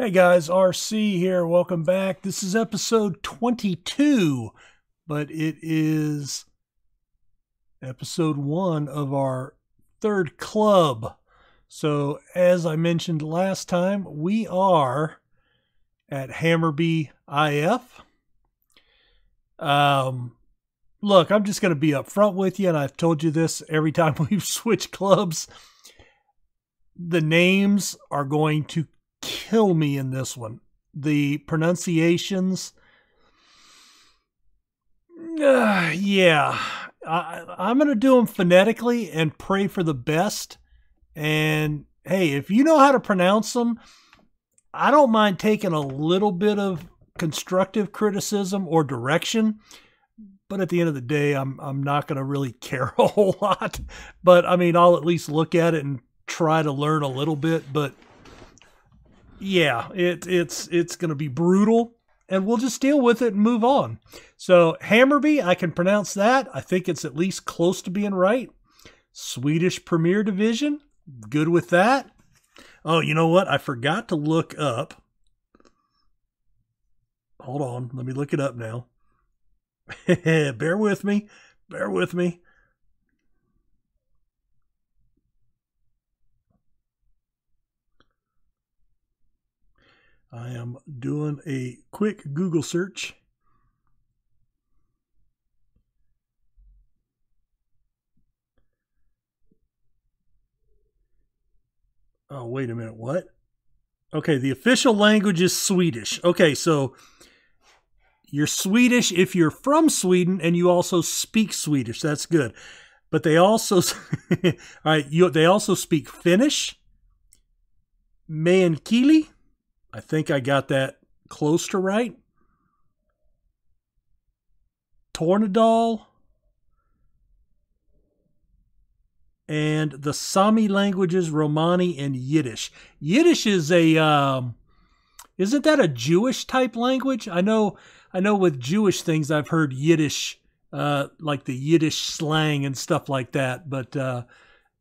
Hey guys, RC here. Welcome back. This is episode 22, but it is episode one of our third club. So, as I mentioned last time, we are at Hammarby IF. Um, look, I'm just going to be upfront with you, and I've told you this every time we've switched clubs. The names are going to kill me in this one. The pronunciations, uh, yeah, I, I'm going to do them phonetically and pray for the best. And hey, if you know how to pronounce them, I don't mind taking a little bit of constructive criticism or direction. But at the end of the day, I'm I'm not going to really care a whole lot. But I mean, I'll at least look at it and try to learn a little bit. But yeah, it, it's it's going to be brutal, and we'll just deal with it and move on. So Hammarby, I can pronounce that. I think it's at least close to being right. Swedish Premier Division, good with that. Oh, you know what? I forgot to look up. Hold on, let me look it up now. Bear with me. Bear with me. I am doing a quick Google search. Oh, wait a minute. What? Okay, the official language is Swedish. Okay, so you're Swedish if you're from Sweden and you also speak Swedish. That's good. But they also all right, you they also speak Finnish, Meänkieli, I think I got that close to right. Tornedal. And the Sami languages, Romani and Yiddish. Yiddish is a, um, isn't that a Jewish type language? I know, I know with Jewish things I've heard Yiddish, uh, like the Yiddish slang and stuff like that. But, uh,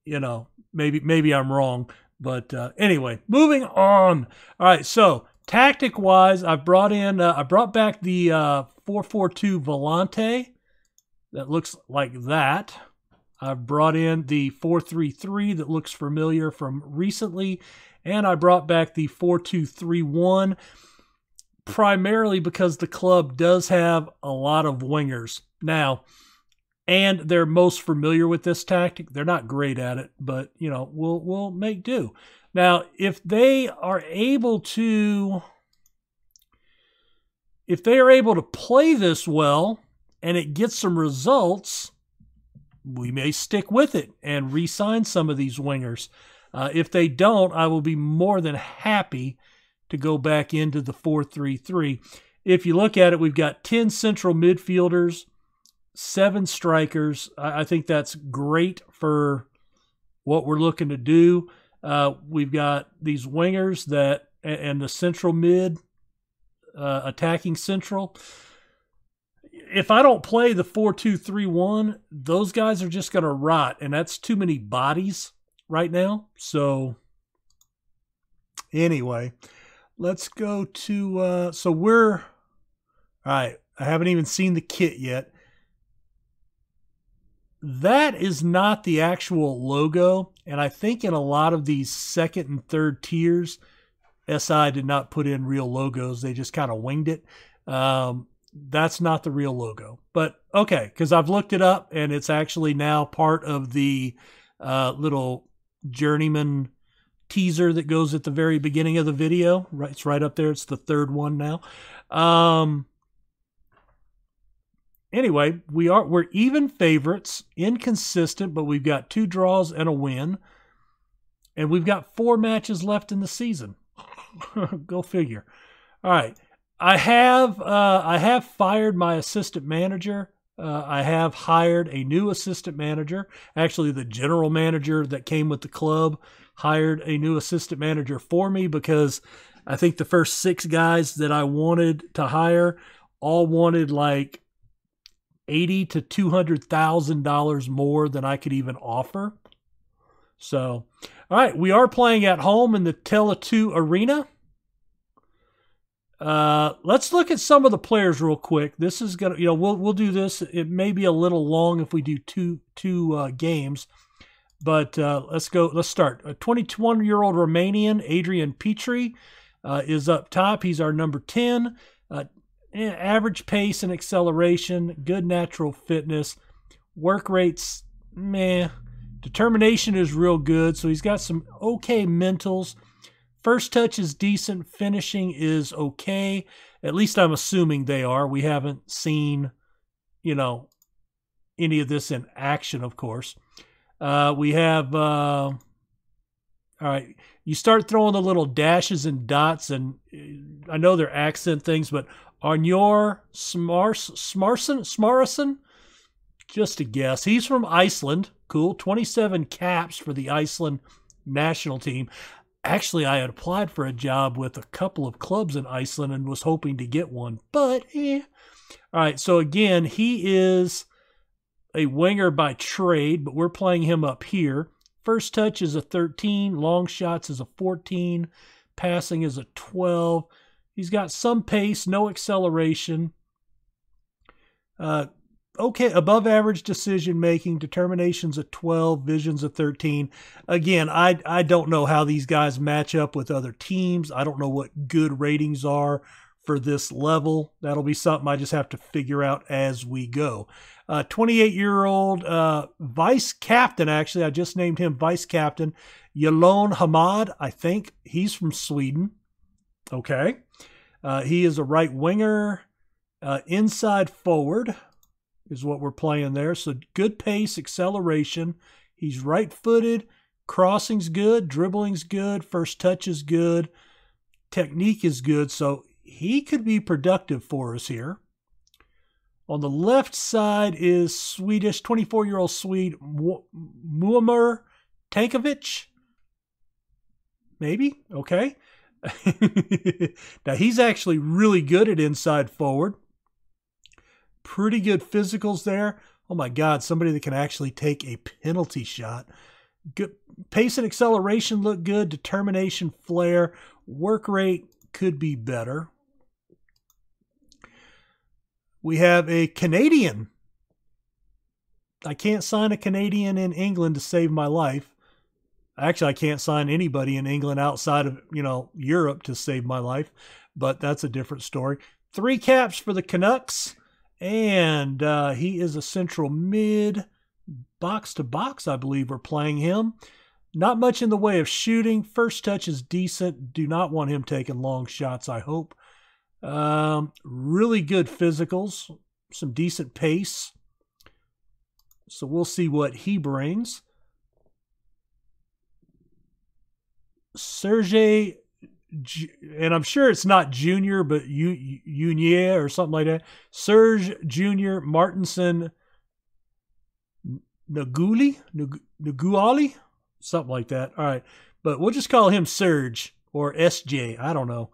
you know, maybe, maybe I'm wrong. But uh, anyway, moving on. All right, so tactic wise, I've brought in, uh, I brought back the uh, 442 Volante that looks like that. I've brought in the 433 that looks familiar from recently, and I brought back the 4231 primarily because the club does have a lot of wingers. Now, and they're most familiar with this tactic. They're not great at it, but you know, we'll we'll make do. Now, if they are able to if they are able to play this well and it gets some results, we may stick with it and re-sign some of these wingers. Uh, if they don't, I will be more than happy to go back into the 4-3-3. If you look at it, we've got 10 central midfielders, seven strikers. I, I think that's great for what we're looking to do. Uh, we've got these wingers that and the central mid uh, attacking central. If I don't play the four two three one, those guys are just going to rot, and that's too many bodies right now. So anyway, let's go to. Uh, so we're all right. I haven't even seen the kit yet that is not the actual logo. And I think in a lot of these second and third tiers, SI did not put in real logos. They just kind of winged it. Um, that's not the real logo. But okay, because I've looked it up and it's actually now part of the uh, little journeyman teaser that goes at the very beginning of the video. Right, it's right up there. It's the third one now. Um, anyway, we are we're even favorites, inconsistent, but we've got two draws and a win. And we've got four matches left in the season. Go figure. All right. I have uh, I have fired my assistant manager. Uh, I have hired a new assistant manager. Actually, the general manager that came with the club hired a new assistant manager for me because I think the first six guys that I wanted to hire all wanted like eighty to two hundred thousand dollars more than I could even offer. So, all right, we are playing at home in the Tele2 Arena. Uh, let's look at some of the players real quick. This is gonna, you know, we'll we'll do this. It may be a little long if we do two two uh, games, but uh, let's go. Let's start. A 21 year old Romanian, Adrian Petrie, uh, is up top. He's our number 10. Eh, average pace and acceleration, good natural fitness, work rates, meh. Determination is real good, so he's got some okay mentals. First touch is decent. Finishing is okay. At least I'm assuming they are. We haven't seen, you know, any of this in action, of course. Uh, we have, uh, all right, you start throwing the little dashes and dots, and uh, I know they're accent things, but Arnor Smars, Smarson, Smarson, just a guess. He's from Iceland. Cool. 27 caps for the Iceland national team actually I had applied for a job with a couple of clubs in Iceland and was hoping to get one, but eh. All right, so again, he is a winger by trade, but we're playing him up here. First touch is a 13, long shots is a 14, passing is a 12. He's got some pace, no acceleration. Uh, okay, above average decision making, determinations at 12, visions at 13. Again, I I don't know how these guys match up with other teams. I don't know what good ratings are for this level. That'll be something I just have to figure out as we go. 28 uh, year old uh, vice captain, actually, I just named him vice captain, Jiloan Hamad. I think he's from Sweden. Okay. Uh, he is a right winger, uh, inside forward is what we're playing there. So good pace, acceleration. He's right footed. Crossing's good. Dribbling's good. First touch is good. Technique is good. So he could be productive for us here. On the left side is Swedish, 24 year old Swede, Muamer Tankovic. Maybe. Okay. now he's actually really good at inside forward pretty good physicals there. Oh my God, somebody that can actually take a penalty shot. Good pace and acceleration look good. Determination, flair, work rate could be better. We have a Canadian. I can't sign a Canadian in England to save my life. Actually, I can't sign anybody in England outside of, you know, Europe to save my life, but that's a different story. Three caps for the Canucks. And uh, he is a central mid, box to box, I believe we're playing him. Not much in the way of shooting. First touch is decent. Do not want him taking long shots, I hope. Um, really good physicals, some decent pace. So we'll see what he brings. Sergey and I'm sure it's not Junior, but Unier or something like that. Serge Junior Martinson Naguli Naguali, something like that. All right, but we'll just call him Serge or SJ. I don't know.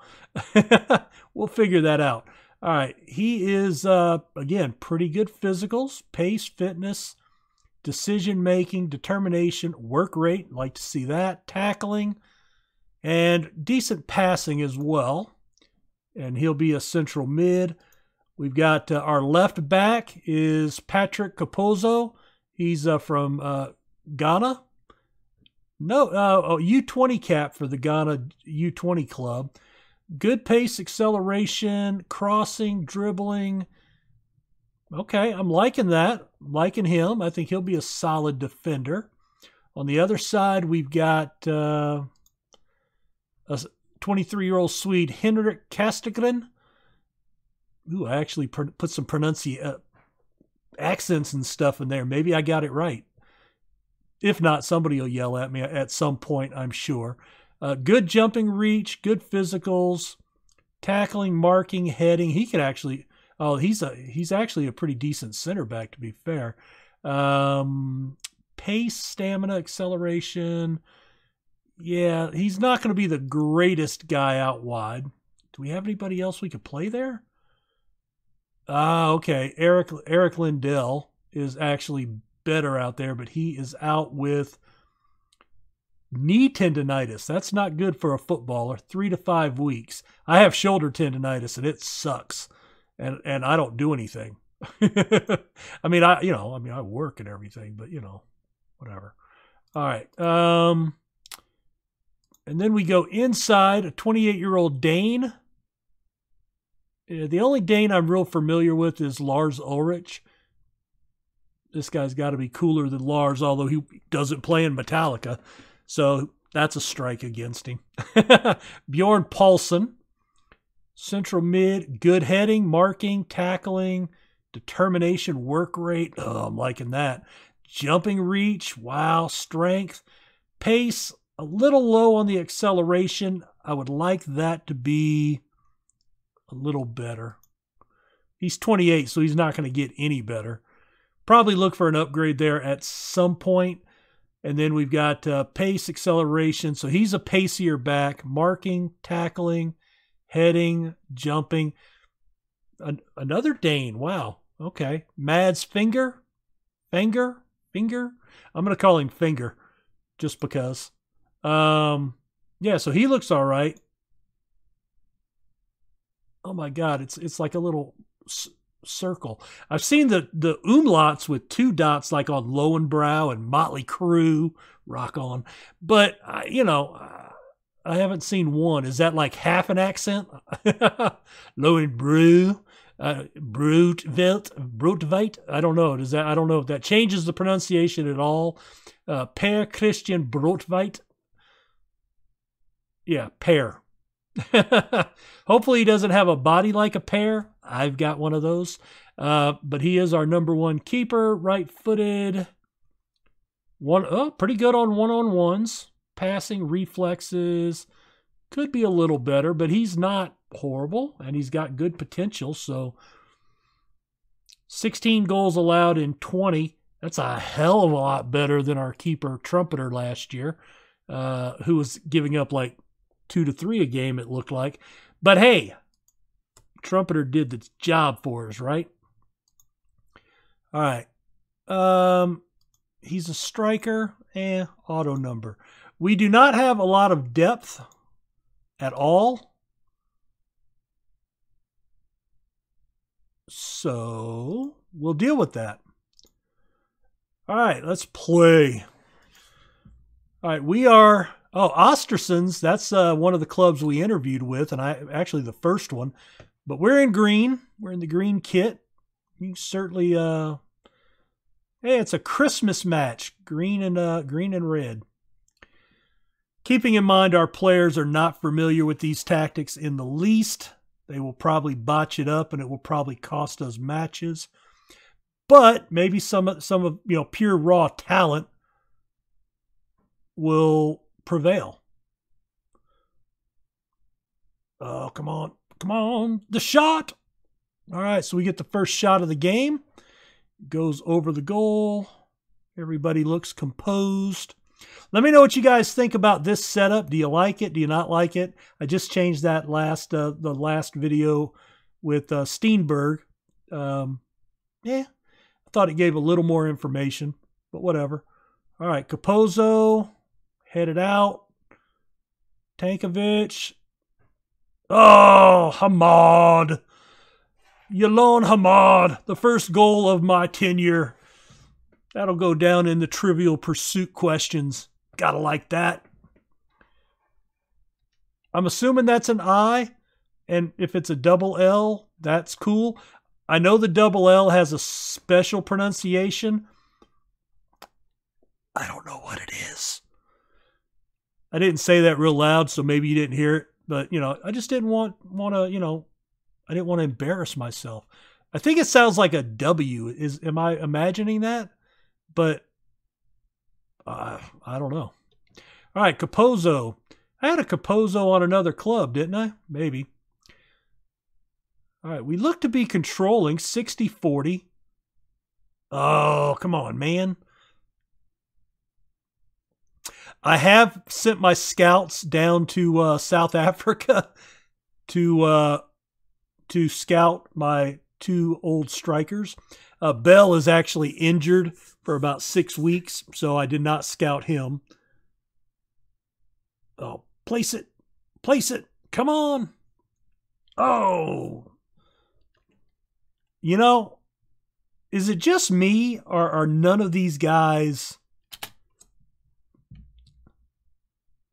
we'll figure that out. All right, he is uh, again pretty good physicals, pace, fitness, decision making, determination, work rate. Like to see that tackling and decent passing as well. And he'll be a central mid. We've got uh, our left back is Patrick Capozo. He's uh, from uh, Ghana. No, uh, oh, U20 cap for the Ghana U20 club. Good pace, acceleration, crossing, dribbling. Okay, I'm liking that. Liking him. I think he'll be a solid defender. On the other side, we've got uh, a 23 year old Swede, Henrik Castegren. Ooh, I actually put some pronunci- uh, accents and stuff in there. Maybe I got it right. If not, somebody will yell at me at some point, I'm sure. Uh, good jumping reach, good physicals, tackling, marking, heading. He could actually. Oh, he's a he's actually a pretty decent center back to be fair. Um, pace, stamina, acceleration, yeah, he's not going to be the greatest guy out wide. Do we have anybody else we could play there? Ah, okay. Eric Eric Lindell is actually better out there, but he is out with Knee tendonitis. That's not good for a footballer. Three to five weeks. I have shoulder tendonitis and it sucks. And and I don't do anything. I mean, I you know, I mean, I work and everything, but you know, whatever. All right. Um, and then we go inside a 28 year old Dane. Uh, the only Dane I'm real familiar with is Lars Ulrich. This guy's got to be cooler than Lars, although he doesn't play in Metallica. So that's a strike against him. Bjorn Paulson, central mid, good heading, marking, tackling, determination, work rate. Oh, I'm liking that. Jumping reach, wow, strength, pace, a little low on the acceleration. I would like that to be a little better. He's 28, so he's not going to get any better. Probably look for an upgrade there at some point. And then we've got uh, pace, acceleration. So he's a pacier back, marking, tackling, heading, jumping. An- another Dane. Wow. Okay. Mads Finger. Finger. Finger. I'm going to call him Finger just because. Um, yeah, so he looks all right. Oh my God, it's it's like a little circle. I've seen the the umlauts with two dots, like on Lowenbrau and Motley Crue, rock on. But uh, you know, I haven't seen one. Is that like half an accent? Lowenbrau, uh, Brutvelt, Brutveit. I don't know. Does that? I don't know if that changes the pronunciation at all. Uh, per Kristian Bråtveit. Yeah, pear. Hopefully, he doesn't have a body like a pear. I've got one of those. Uh, but he is our number one keeper, right footed. One, oh, pretty good on one on ones. Passing reflexes could be a little better, but he's not horrible and he's got good potential. So 16 goals allowed in 20. That's a hell of a lot better than our keeper trumpeter last year, uh, who was giving up like two to three a game, it looked like. But hey, Trumpeter did the job for us, right? All right. Um, he's a striker and eh, auto number. We do not have a lot of depth at all. So we'll deal with that. All right, let's play. All right, we are Oh, Östersunds, that's uh, one of the clubs we interviewed with, and I actually the first one. But we're in green. We're in the green kit. You certainly, uh, hey, it's a Christmas match, green and uh, green and red. Keeping in mind our players are not familiar with these tactics in the least. They will probably botch it up, and it will probably cost us matches. But maybe some some of you know pure raw talent will prevail. Oh, come on. Come on. The shot. All right, so we get the first shot of the game. Goes over the goal. Everybody looks composed. Let me know what you guys think about this setup. Do you like it? Do you not like it? I just changed that last uh, the last video with uh, Steenberg. Um, yeah, I thought it gave a little more information, but whatever. All right, Capozo headed out. Tankovic. Oh, Hamad. Jiloan Hamad, the first goal of my tenure. That'll go down in the trivial pursuit questions. Gotta like that. I'm assuming that's an I, and if it's a double L, that's cool. I know the double L has a special pronunciation. I don't know what it is. I didn't say that real loud, so maybe you didn't hear it. But you know, I just didn't want want to, you know, I didn't want to embarrass myself. I think it sounds like a W. Is am I imagining that? But uh, I don't know. All right, Capozo. I had a Capozo on another club, didn't I? Maybe. All right, we look to be controlling 60 40. Oh, come on, man. I have sent my scouts down to uh, South Africa to uh, to scout my two old strikers. Uh, Bell is actually injured for about six weeks, so I did not scout him. Oh, place it. Place it. Come on. Oh. You know, is it just me or are none of these guys.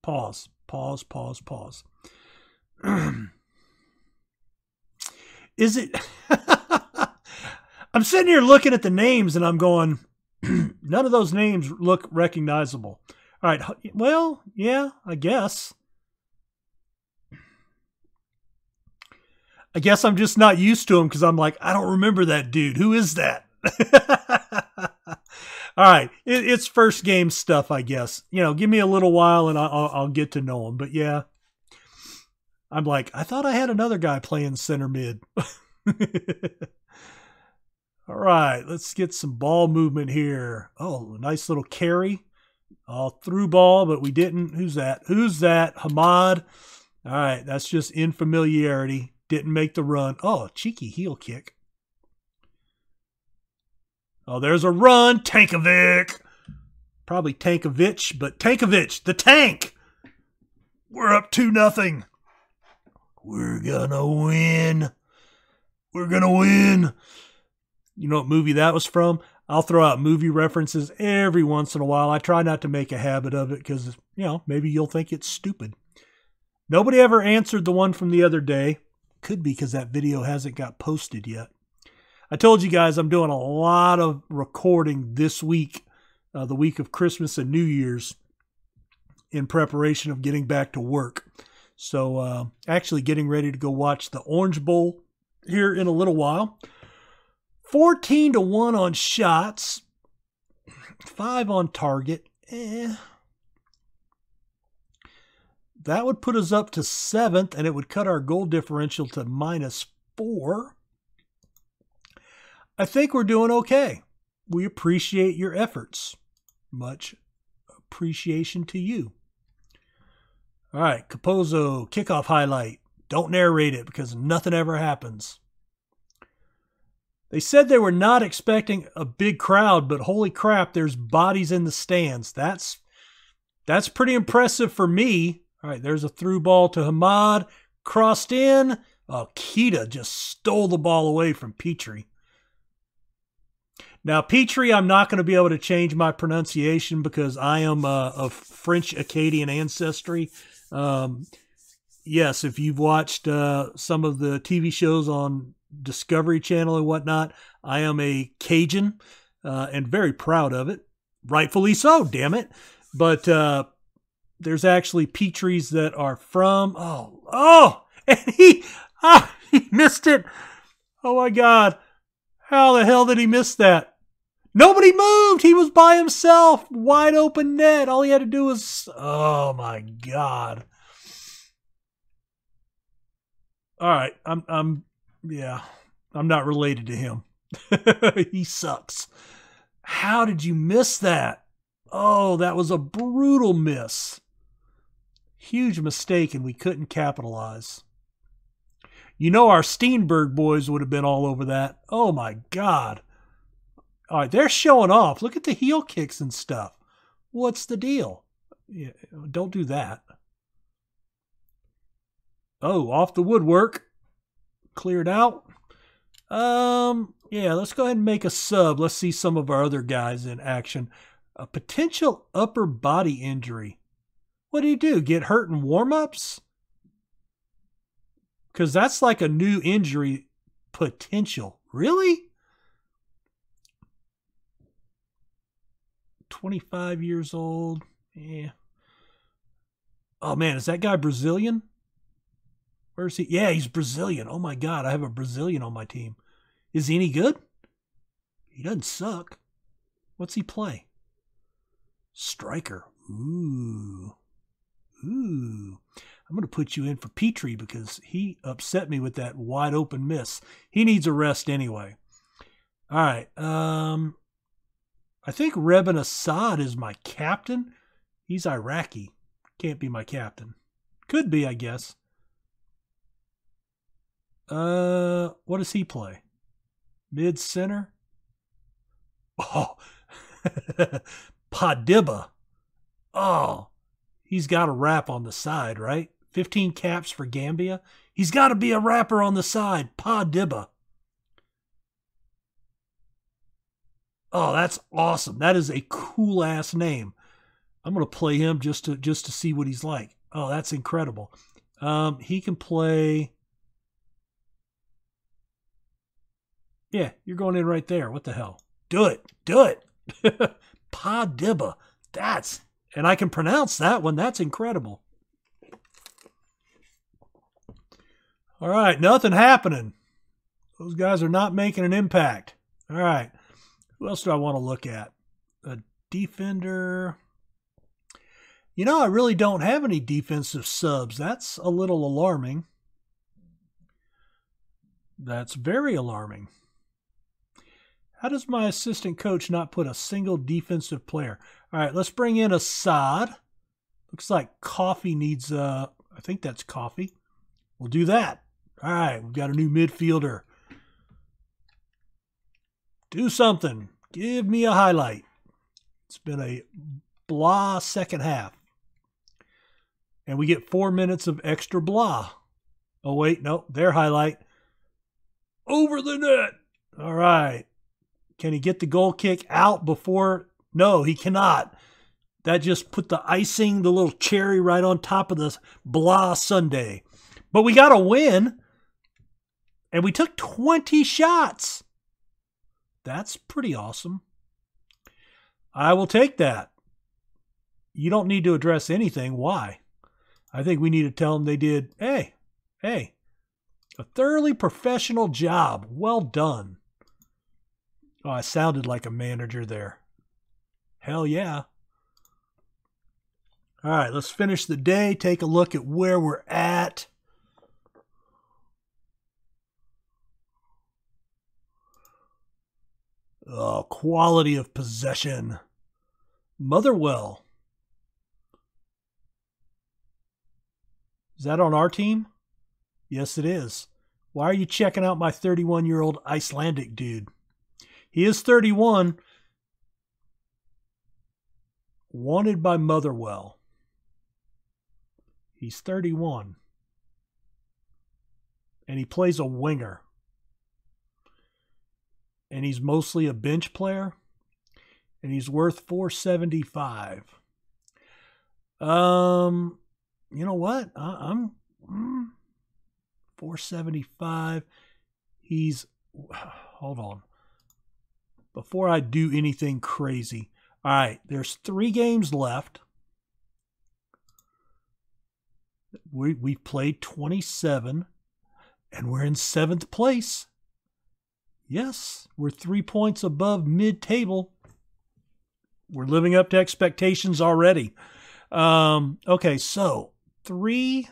Pause, pause, pause, pause. is it. I'm sitting here looking at the names and I'm going, none of those names look recognizable. All right. Well, yeah, I guess. I guess I'm just not used to him because I'm like, I don't remember that dude. Who is that? All right, it, it's first game stuff, I guess. You know, give me a little while and I'll, I'll get to know him. But yeah, I'm like, I thought I had another guy playing center mid. All right, let's get some ball movement here. Oh, nice little carry. All through ball, but we didn't. Who's that? Who's that? Hamad. All right, that's just infamiliarity. Didn't make the run. Oh, cheeky heel kick. Oh, there's a run. Tankovic. Probably Tankovic, but Tankovic, the tank. We're up 2 nothing. We're gonna win. We're gonna win. You know what movie that was from? I'll throw out movie references every once in a while. I try not to make a habit of it because, you know, maybe you'll think it's stupid. Nobody ever answered the one from the other day. Could be because that video hasn't got posted yet. I told you guys I'm doing a lot of recording this week, uh, the week of Christmas and New Year's, in preparation of getting back to work. So, uh, actually, getting ready to go watch the Orange Bowl here in a little while. 14 to 1 on shots, 5 on target. Eh. That would put us up to seventh, and it would cut our goal differential to minus four. I think we're doing okay. We appreciate your efforts. Much appreciation to you. All right, Capozo kickoff highlight. Don't narrate it because nothing ever happens. They said they were not expecting a big crowd, but holy crap, there's bodies in the stands. That's that's pretty impressive for me. All right, there's a through ball to Hamad, crossed in. Oh, Kita just stole the ball away from Petrie. Now, Petrie, I'm not going to be able to change my pronunciation because I am uh, of French Acadian ancestry. Um, yes, if you've watched uh, some of the TV shows on Discovery Channel and whatnot, I am a Cajun uh, and very proud of it. Rightfully so, damn it. But uh, there's actually Petries that are from. Oh, oh, and he, ah, he missed it. Oh my God. How the hell did he miss that? Nobody moved. He was by himself. Wide open net. All he had to do was. Oh my god. All right. I'm. I'm. Yeah. I'm not related to him. he sucks. How did you miss that? Oh, that was a brutal miss. Huge mistake, and we couldn't capitalize. You know, our Steenberg boys would have been all over that. Oh my God. All right, they're showing off. Look at the heel kicks and stuff. What's the deal? Yeah, don't do that. Oh, off the woodwork. Cleared out. Um, yeah, let's go ahead and make a sub. Let's see some of our other guys in action. A potential upper body injury. What do you do? Get hurt in warm-ups? Because that's like a new injury potential. Really? 25 years old. Yeah. Oh man, is that guy Brazilian? Where's he? Yeah, he's Brazilian. Oh my god, I have a Brazilian on my team. Is he any good? He doesn't suck. What's he play? Striker. Ooh. Ooh. I'm going to put you in for Petrie because he upset me with that wide open miss. He needs a rest anyway. All right. Um, I think Rebin Assad is my captain. He's Iraqi. Can't be my captain. Could be, I guess. Uh, what does he play? Mid center? Oh, Pa Dibba. Oh, he's got a rap on the side, right? 15 caps for Gambia. He's got to be a rapper on the side. Pa Oh, that's awesome. That is a cool ass name. I'm gonna play him just to just to see what he's like. Oh, that's incredible. Um, he can play. Yeah, you're going in right there. What the hell? Do it. Do it. pa Dibba. That's and I can pronounce that one. That's incredible. All right, nothing happening. Those guys are not making an impact. All right. Who else do I want to look at? A defender. You know, I really don't have any defensive subs. That's a little alarming. That's very alarming. How does my assistant coach not put a single defensive player? All right, let's bring in Assad. Looks like coffee needs, uh, I think that's coffee. We'll do that. All right, we've got a new midfielder. Do something. Give me a highlight. It's been a blah second half. And we get four minutes of extra blah. Oh, wait, no, their highlight. Over the net. All right. Can he get the goal kick out before? No, he cannot. That just put the icing, the little cherry right on top of the blah Sunday. But we got a win. And we took 20 shots. That's pretty awesome. I will take that. You don't need to address anything. Why? I think we need to tell them they did, hey, hey, a thoroughly professional job. Well done. Oh, I sounded like a manager there. Hell yeah. All right, let's finish the day, take a look at where we're at. Oh, quality of possession. Motherwell. Is that on our team? Yes, it is. Why are you checking out my 31 year old Icelandic dude? He is 31. Wanted by Motherwell. He's 31. And he plays a winger. And he's mostly a bench player. And he's worth 475. Um, you know what? I, am mm, 475. He's hold on before I do anything crazy. All right, there's three games left. We we've played 27 and we're in seventh place. Yes, we're three points above mid-table. We're living up to expectations already. Um, okay, so three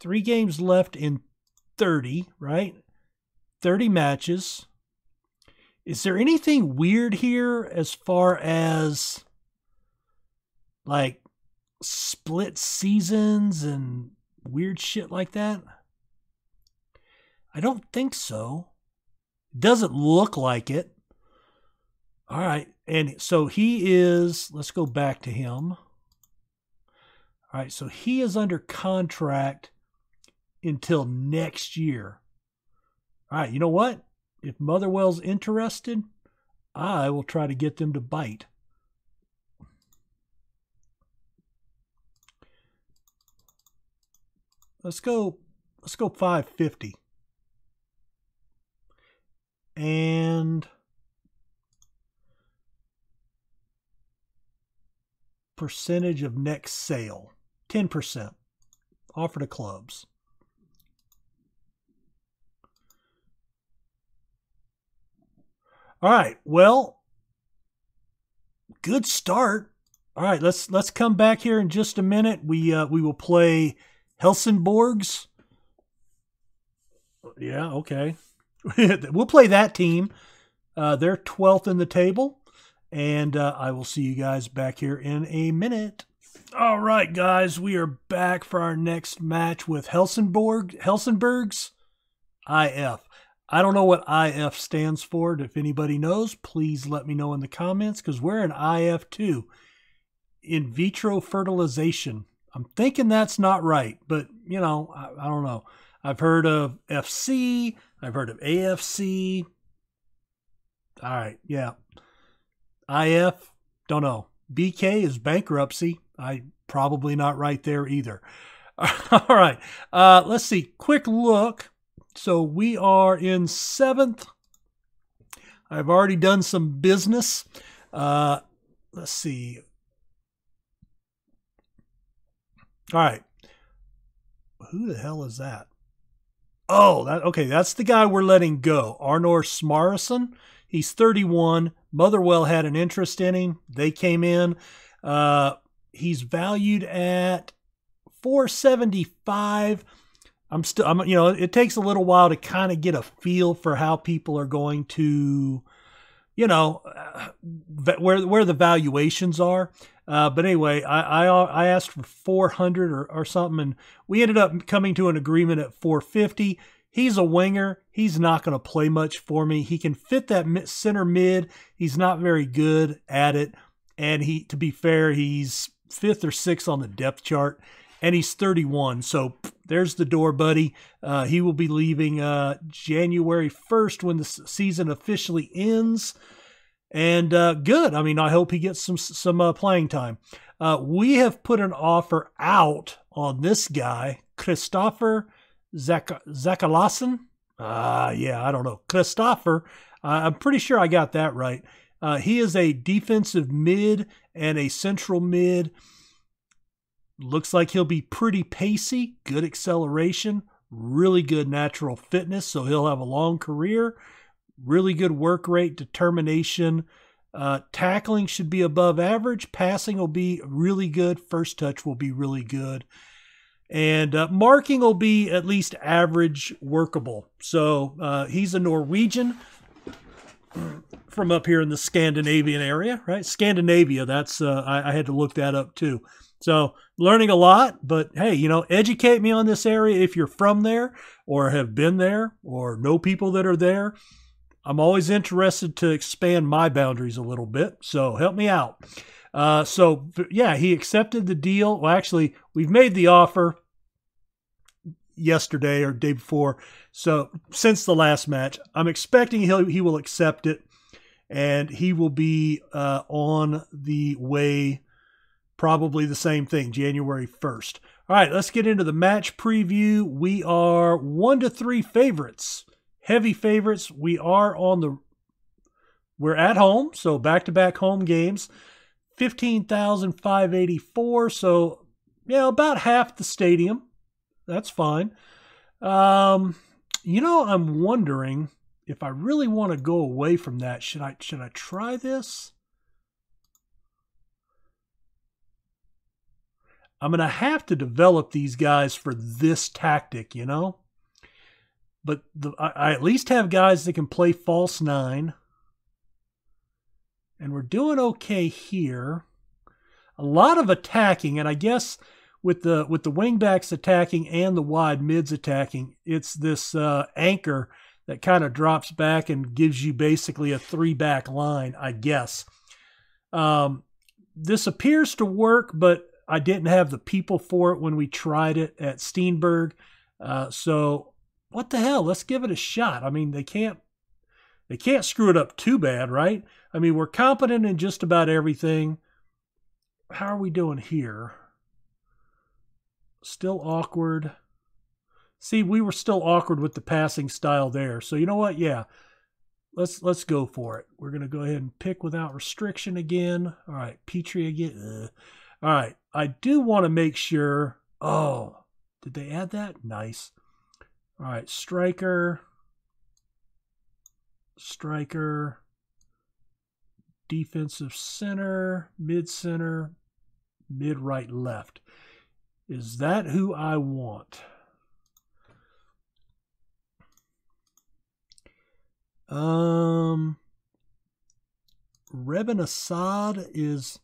three games left in 30, right? 30 matches. Is there anything weird here as far as like split seasons and weird shit like that? I don't think so. Doesn't look like it. All right. And so he is, let's go back to him. All right. So he is under contract until next year. All right. You know what? If Motherwell's interested, I will try to get them to bite. Let's go let's go 550. And percentage of next sale, 10%. Offer to clubs. All right. Well, good start. All right, let's let's come back here in just a minute. We uh, we will play Helsingborgs. Yeah, okay. we'll play that team. Uh, they're 12th in the table. And uh, I will see you guys back here in a minute. All right, guys, we are back for our next match with Helsingborg, Helsingborgs IF. I don't know what IF stands for. If anybody knows, please let me know in the comments because we're an IF too. in vitro fertilization. I'm thinking that's not right, but you know, I, I don't know. I've heard of FC, I've heard of AFC. All right, yeah. IF, don't know. BK is bankruptcy. I probably not right there either. All right, uh, let's see. Quick look. So we are in seventh. I've already done some business. Uh, let's see. All right. Who the hell is that? Oh, that okay. That's the guy we're letting go. Arnor Smarrison. He's 31. Motherwell had an interest in him. They came in. Uh, he's valued at 475. I'm still, I'm, you know, it takes a little while to kind of get a feel for how people are going to, you know, uh, where where the valuations are. Uh, but anyway, I, I, I asked for 400 or, or something, and we ended up coming to an agreement at 450. He's a winger. He's not going to play much for me. He can fit that center mid. He's not very good at it, and he, to be fair, he's fifth or sixth on the depth chart, and he's 31. So there's the door, buddy. Uh, he will be leaving uh, January 1st when the season officially ends. And uh, good. I mean, I hope he gets some some uh, playing time. Uh, we have put an offer out on this guy, Christopher Zachariassen. Ah, yeah, I don't know. Christopher. I'm pretty sure I got that right. Uh, he is a defensive mid and a central mid. Looks like he'll be pretty pacey, good acceleration, really good natural fitness, so he'll have a long career. Really good work rate, determination. Uh, tackling should be above average. Passing will be really good. First touch will be really good. And uh, marking will be at least average workable. So uh, he's a Norwegian from up here in the Scandinavian area, right? Scandinavia, that's, uh, I, I had to look that up too. So learning a lot, but hey, you know, educate me on this area if you're from there or have been there or know people that are there. I'm always interested to expand my boundaries a little bit. So help me out. Uh, so yeah, he accepted the deal. Well, actually, we've made the offer yesterday or day before. So since the last match, I'm expecting he he will accept it, and he will be uh, on the way. Probably the same thing, January 1st. All right, let's get into the match preview. We are one to three favorites heavy favorites. We are on the we're at home, so back-to-back home games. 15,584, so yeah, about half the stadium. That's fine. Um, you know, I'm wondering if I really want to go away from that, should I should I try this? I'm going to have to develop these guys for this tactic, you know? But the, I, I at least have guys that can play false nine. And we're doing okay here. A lot of attacking, and I guess with the with the wingbacks attacking and the wide mids attacking, it's this uh, anchor that kind of drops back and gives you basically a three back line, I guess. Um, this appears to work, but I didn't have the people for it when we tried it at Steenberg. Uh, so what the hell? Let's give it a shot. I mean, they can't they can't screw it up too bad, right? I mean, we're competent in just about everything. How are we doing here? Still awkward. See, we were still awkward with the passing style there. So you know what? Yeah. Let's let's go for it. We're gonna go ahead and pick without restriction again. All right, Petrie again. Ugh. All right. I do want to make sure. Oh, did they add that? Nice. All right, striker, striker, defensive center, mid center, mid right left. Is that who I want? Um, Rebin Assad is,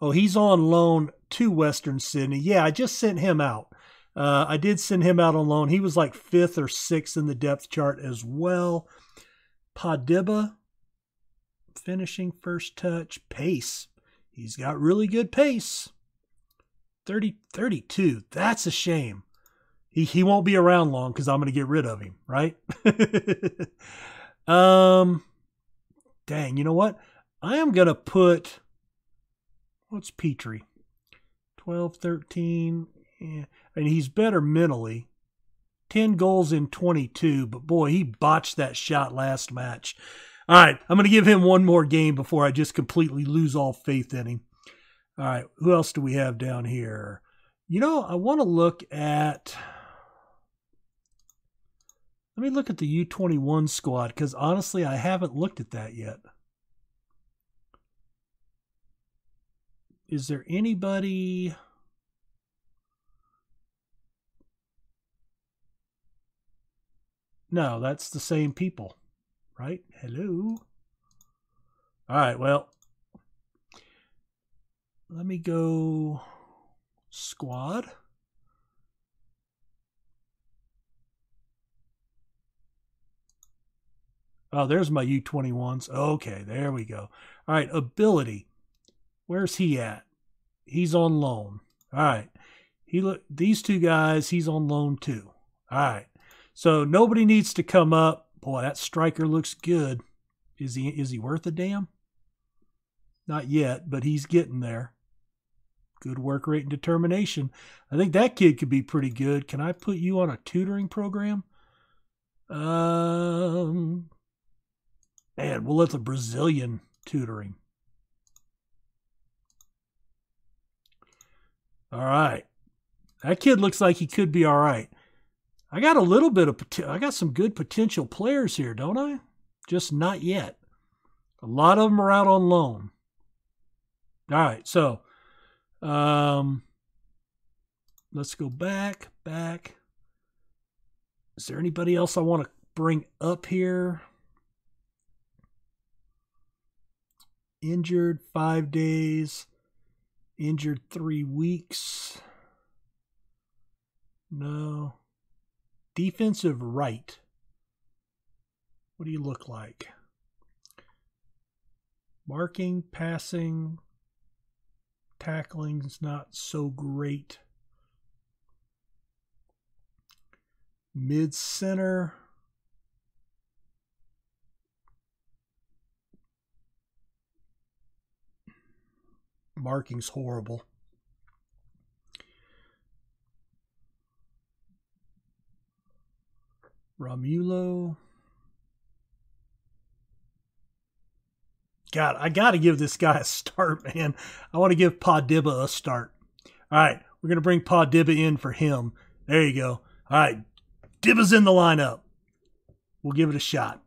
oh, he's on loan to Western Sydney. Yeah, I just sent him out. Uh, I did send him out on loan. He was like fifth or sixth in the depth chart as well. Pa Dibba, finishing first touch, pace. He's got really good pace. 30, 32. That's a shame. He, he won't be around long because I'm going to get rid of him, right? um, dang, you know what? I am going to put, what's Petrie? 12, 13. Yeah. And he's better mentally. 10 goals in 22, but boy, he botched that shot last match. All right, I'm going to give him one more game before I just completely lose all faith in him. All right, who else do we have down here? You know, I want to look at. Let me look at the U21 squad because honestly, I haven't looked at that yet. Is there anybody. No, that's the same people, right? Hello. All right, well, let me go squad. Oh, there's my U21s. Okay, there we go. All right, ability. Where's he at? He's on loan. All right. He look these two guys, he's on loan too. All right. So nobody needs to come up. Boy, that striker looks good. Is he is he worth a damn? Not yet, but he's getting there. Good work rate and determination. I think that kid could be pretty good. Can I put you on a tutoring program? Um, man, we'll let the Brazilian tutoring. All right. That kid looks like he could be all right. I got a little bit of I got some good potential players here, don't I? Just not yet. A lot of them are out on loan. All right, so um let's go back, back. Is there anybody else I want to bring up here? Injured 5 days. Injured 3 weeks. No. Defensive right. What do you look like? Marking, passing, tackling's not so great. Mid center. Marking's horrible. Romulo. God, I got to give this guy a start, man. I want to give Pa Dibba a start. All right, we're going to bring Pa Dibba in for him. There you go. All right, Dibba's in the lineup. We'll give it a shot.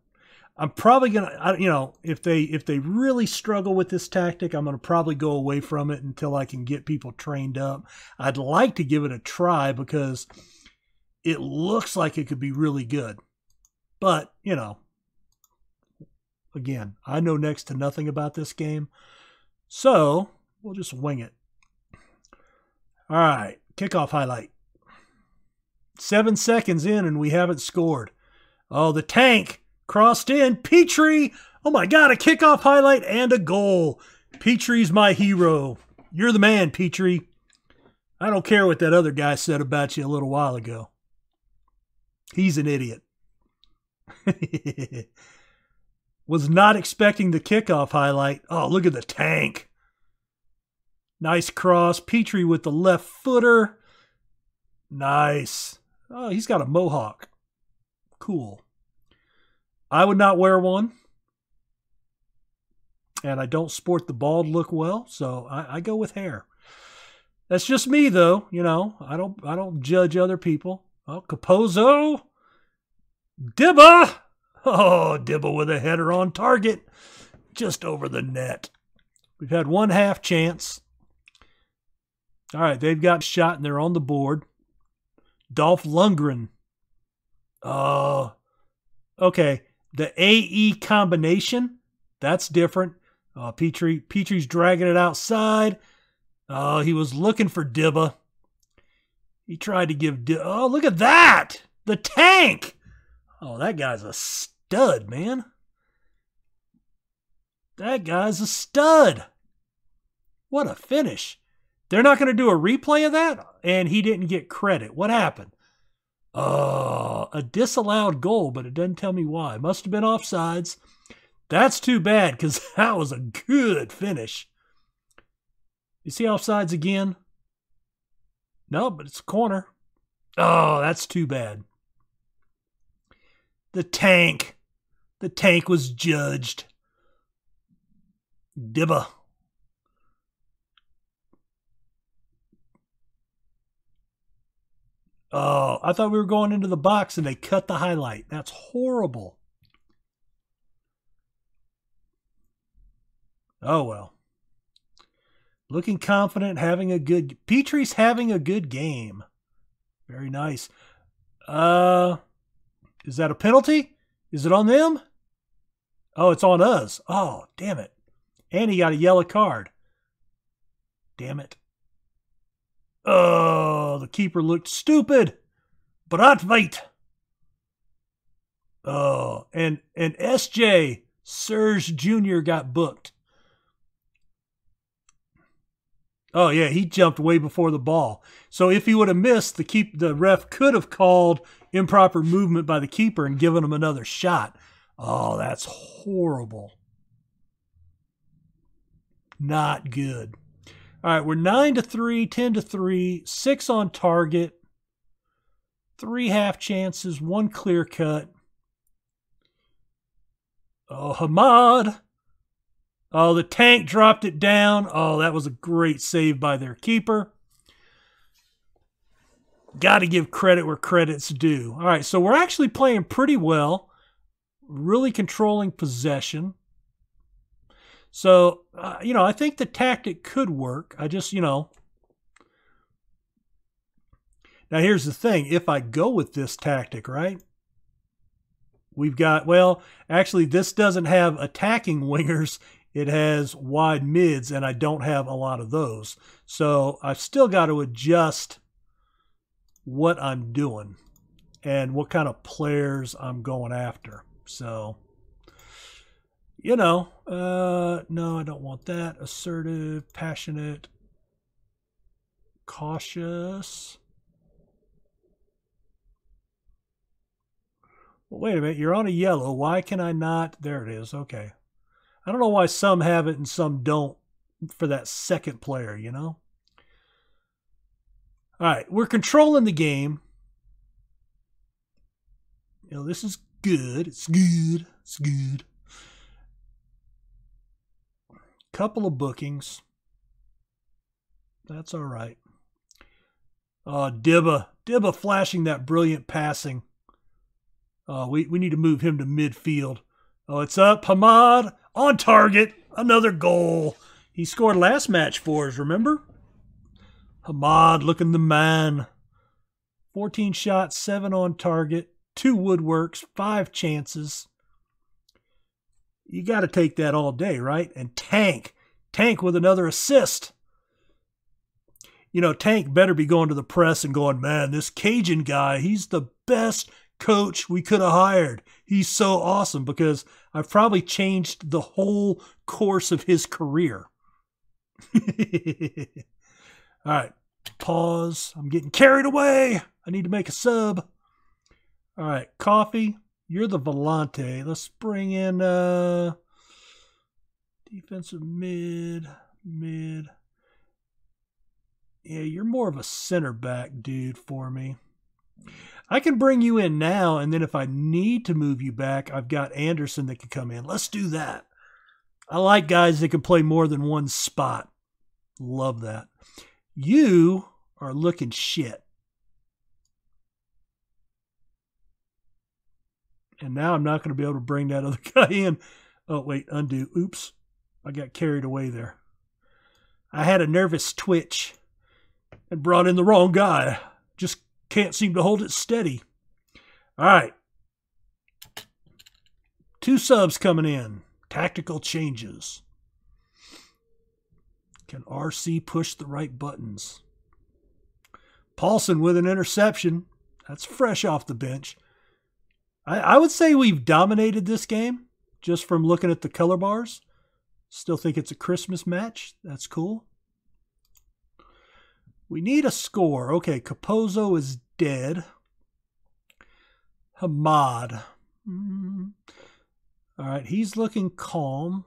I'm probably gonna, you know, if they if they really struggle with this tactic, I'm gonna probably go away from it until I can get people trained up. I'd like to give it a try because it looks like it could be really good. But, you know, again, I know next to nothing about this game. So we'll just wing it. All right, kickoff highlight. Seven seconds in, and we haven't scored. Oh, the tank crossed in. Petrie. Oh my God, a kickoff highlight and a goal. Petrie's my hero. You're the man, Petrie. I don't care what that other guy said about you a little while ago. He's an idiot. Was not expecting the kickoff highlight. Oh, look at the tank. Nice cross. Petry with the left footer. Nice. Oh, he's got a mohawk. Cool. I would not wear one. And I don't sport the bald look well, so I, I go with hair. That's just me though, you know. I don't I don't judge other people. Oh, Capozzo. Dibba. Oh, Dibba with a header on target. Just over the net. We've had one half chance. All right, they've got shot and they're on the board. Dolph Lundgren. Oh, okay. The AE combination, that's different. Uh, Petry, Petry's dragging it outside. Oh, he was looking for Dibba. He tried to give. Di- oh, look at that! The tank! Oh, that guy's a stud, man. That guy's a stud. What a finish. They're not going to do a replay of that? And he didn't get credit. What happened? Oh, a disallowed goal, but it doesn't tell me why. Must have been offsides. That's too bad because that was a good finish. You see offsides again? No, but it's a corner. Oh, that's too bad. The tank. The tank was judged. Dibba. Oh, I thought we were going into the box and they cut the highlight. That's horrible. Oh well. Looking confident, having a good Petrie's having a good game. Very nice. Uh is that a penalty? Is it on them? Oh, it's on us. Oh, damn it. And he got a yellow card. Damn it. Oh, the keeper looked stupid. Bråtveit. Oh, and and SJ Serge Jr. got booked. Oh yeah, he jumped way before the ball. So if he would have missed, the keep the ref could have called improper movement by the keeper and given him another shot. Oh, that's horrible. Not good. All right, we're 9 to 3, 10 to 3, 6 on target, 3 half chances, 1 clear cut. Oh, Hamad Oh, the tank dropped it down. Oh, that was a great save by their keeper. Got to give credit where credit's due. All right, so we're actually playing pretty well, really controlling possession. So, uh, you know, I think the tactic could work. I just, you know. Now, here's the thing if I go with this tactic, right? We've got, well, actually, this doesn't have attacking wingers it has wide mids, and I don't have a lot of those. So I've still got to adjust what I'm doing and what kind of players I'm going after. So, you know, uh, no, I don't want that. Assertive, passionate, cautious. Well, wait a minute. You're on a yellow. Why can I not? There it is. Okay. I don't know why some have it and some don't for that second player, you know? All right, we're controlling the game. You know, this is good. It's good. It's good. Couple of bookings. That's all right. Oh, Dibba. Dibba flashing that brilliant passing. Oh, we, we need to move him to midfield. Oh, it's up. Hamad on target. Another goal. He scored last match for us, remember? Hamad looking the man. 14 shots, 7 on target, 2 woodworks, 5 chances. You got to take that all day, right? And Tank. Tank with another assist. You know, Tank better be going to the press and going, man, this Cajun guy, he's the best coach we could have hired. He's so awesome because I've probably changed the whole course of his career. All right, pause. I'm getting carried away. I need to make a sub. All right, coffee. You're the volante. Let's bring in uh defensive mid, mid. Yeah, you're more of a center back dude for me. I can bring you in now, and then if I need to move you back, I've got Anderson that can come in. Let's do that. I like guys that can play more than one spot. Love that. You are looking shit. And now I'm not going to be able to bring that other guy in. Oh, wait, undo. Oops. I got carried away there. I had a nervous twitch and brought in the wrong guy. Just can't seem to hold it steady. All right. Two subs coming in. Tactical changes. Can RC push the right buttons? Paulson with an interception. That's fresh off the bench. I, I would say we've dominated this game just from looking at the color bars. Still think it's a Christmas match. That's cool. We need a score. Okay, Capozo is dead. Hamad. Mm. All right, he's looking calm.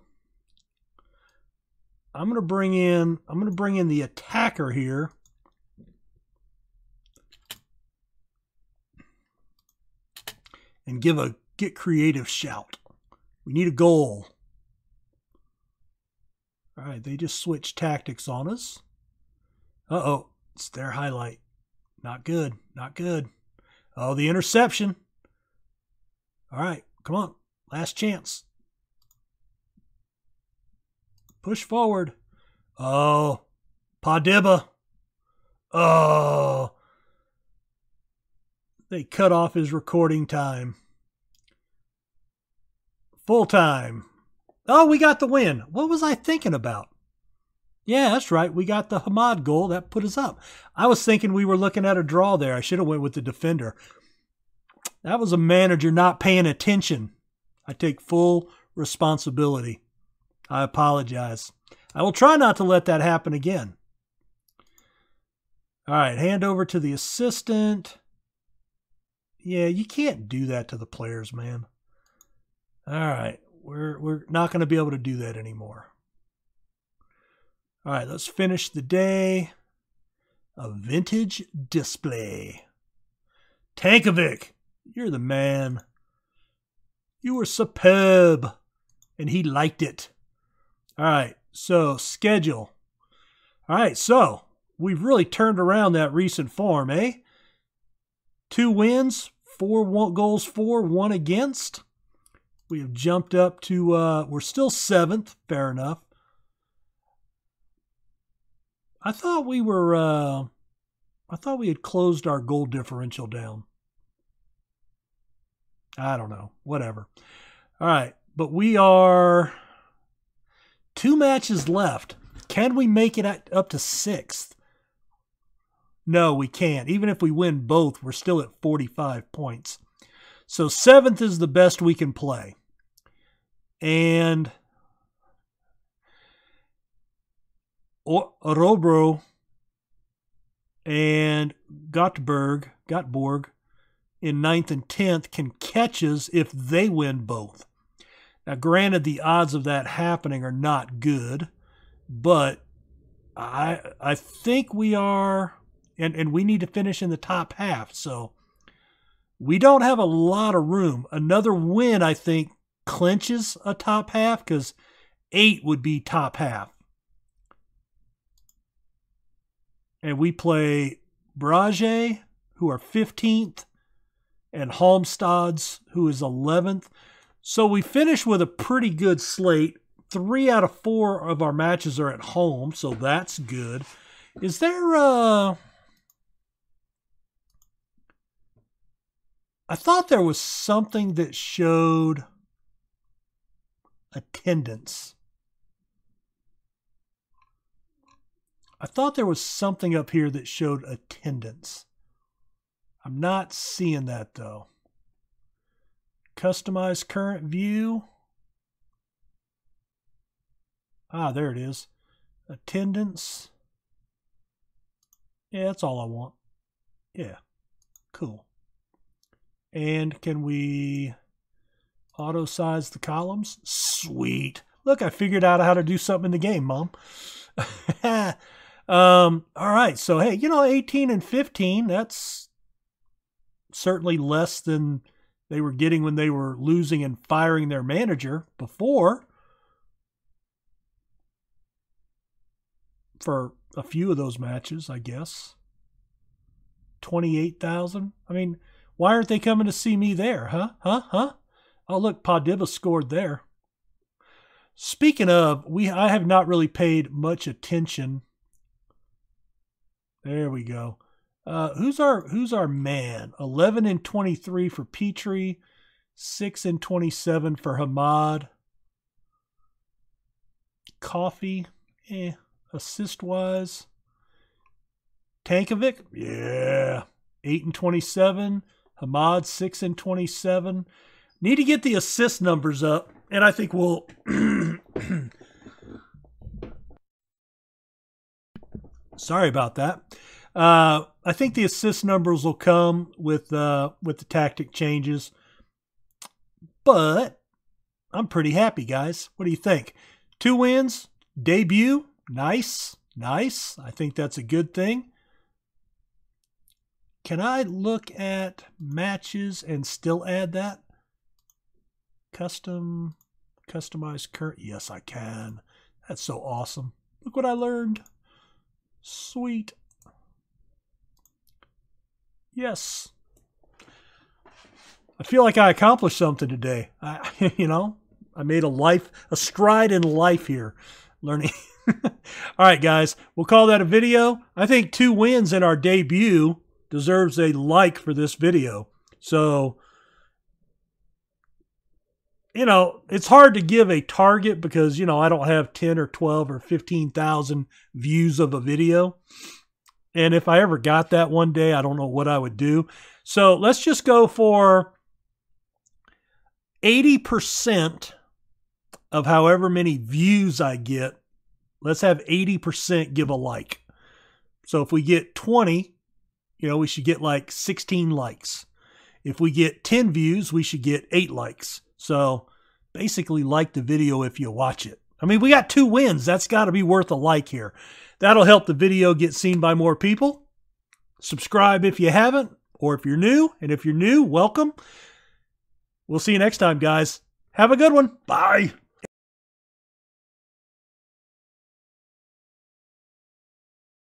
I'm going to bring in I'm going to bring in the attacker here. And give a get creative shout. We need a goal. All right, they just switched tactics on us. Uh-oh, it's their highlight. Not good, not good. Oh, the interception. All right, come on. Last chance. Push forward. Oh, Pa Dibba. Oh. They cut off his recording time. Full time. Oh, we got the win. What was I thinking about? Yeah, that's right. We got the Hamad goal. That put us up. I was thinking we were looking at a draw there. I should have went with the defender. That was a manager not paying attention. I take full responsibility. I apologize. I will try not to let that happen again. All right, hand over to the assistant. Yeah, you can't do that to the players, man. All right, we're we're not going to be able to do that anymore. All right, let's finish the day. A vintage display. Tankovic, you're the man. You were superb, and he liked it. All right, so schedule. All right, so we've really turned around that recent form, eh? Two wins, four goals for, one against. We have jumped up to, uh, we're still seventh, fair enough. I thought we were, uh, I thought we had closed our goal differential down. I don't know, whatever. All right, but we are two matches left. Can we make it up to sixth? No, we can't. Even if we win both, we're still at 45 points. So seventh is the best we can play. And Örebro and Gottberg, Gottborg in ninth and tenth can catch us if they win both. Now, granted, the odds of that happening are not good, but I I think we are, and, and we need to finish in the top half. So we don't have a lot of room. Another win, I think, clinches a top half because eight would be top half. And we play Brage, who are 15th, and Halmstads, who is 11th. So we finish with a pretty good slate. Three out of four of our matches are at home, so that's good. Is there uh I thought there was something that showed attendance. I thought there was something up here that showed attendance. I'm not seeing that though. Customize current view. Ah, there it is. Attendance. Yeah, that's all I want. Yeah, cool. And can we auto size the columns? Sweet. Look, I figured out how to do something in the game, Mom. um, all right, so hey, you know, 18 and 15, that's certainly less than they were getting when they were losing and firing their manager before. For a few of those matches, I guess. 28,000. I mean, why aren't they coming to see me there, huh? Huh? Huh? Oh, look, Pa Dibba scored there. Speaking of, we I have not really paid much attention. There we go. Uh, who's our who's our man? Eleven and twenty three for Petrie, six and twenty seven for Hamad. Coffee, eh. Assist wise, Tankovic, yeah, eight and twenty seven. Hamad six and twenty seven. Need to get the assist numbers up, and I think we'll. Sorry about that. Uh, I think the assist numbers will come with uh, with the tactic changes, but I'm pretty happy, guys. What do you think? Two wins, debut, nice, nice. I think that's a good thing. Can I look at matches and still add that? Custom, customize current. Yes, I can. That's so awesome. Look what I learned. Sweet. Yes. I feel like I accomplished something today. I, you know, I made a life, a stride in life here, learning. All right, guys, we'll call that a video. I think two wins in our debut deserves a like for this video. So, you know, it's hard to give a target because, you know, I don't have 10 or 12 or 15,000 views of a video. And if I ever got that one day, I don't know what I would do. So let's just go for 80% of however many views I get. Let's have 80% give a like. So if we get 20, you know, we should get like 16 likes. If we get 10 views, we should get 8 likes. So basically, like the video if you watch it. I mean, we got two wins. That's got to be worth a like here. That'll help the video get seen by more people. Subscribe if you haven't, or if you're new. And if you're new, welcome. We'll see you next time, guys. Have a good one. Bye.